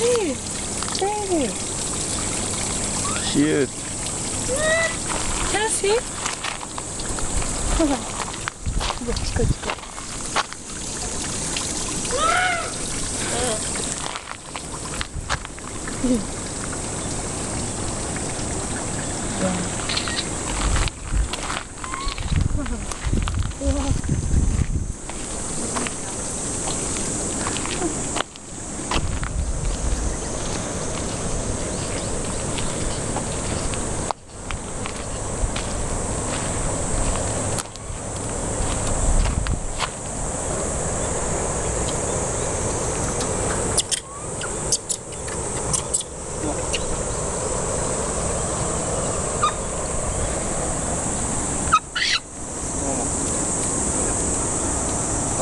baby. Baby. Cute. Can I see? Hold on. Go, go, go. 어.